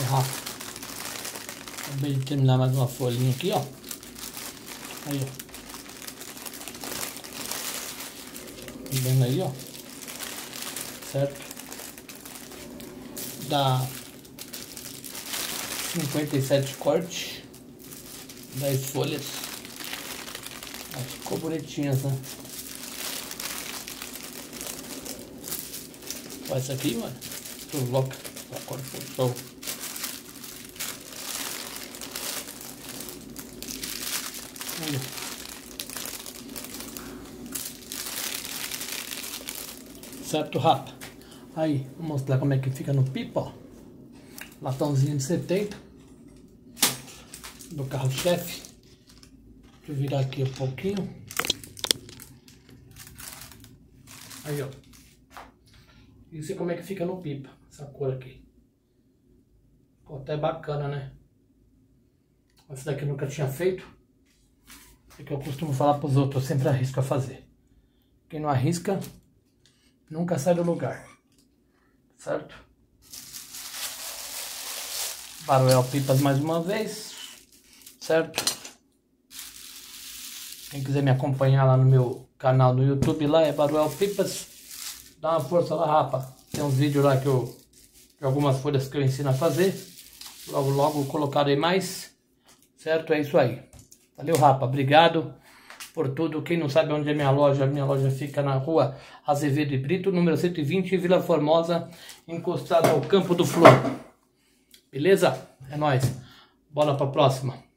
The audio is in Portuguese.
Rápido. Acabei de terminar mais uma folhinha aqui, ó. Aí, ó. Tá vendo aí, ó. Certo? Dá 57 cortes. 10 folhas. Ficou bonitinhas, né? Isso aqui, mano. Tô louca. Agora foi show. Olha. Certo, rapa? Aí, vou mostrar como é que fica no pipa, ó. Latãozinho de 70. Do carro-chefe. Deixa eu virar aqui um pouquinho. Aí, ó. Isso é como é que fica no pipa, essa cor aqui. Ficou até bacana, né? Essa daqui eu nunca tinha feito. É que eu costumo falar pros outros, eu sempre arrisco a fazer. Quem não arrisca, nunca sai do lugar. Certo? Baruel Pipas mais uma vez. Certo? Quem quiser me acompanhar lá no meu canal no YouTube lá é Baruel Pipas. Dá uma força lá, rapa. Tem uns vídeos lá que eu. De algumas folhas que eu ensino a fazer. Logo, logo colocarei mais. Certo? É isso aí. Valeu, rapa. Obrigado por tudo. Quem não sabe onde é minha loja, minha loja fica na rua Azevedo e Brito, número 120, Vila Formosa, encostado ao Campo do Flor. Beleza? É nóis. Bola pra próxima.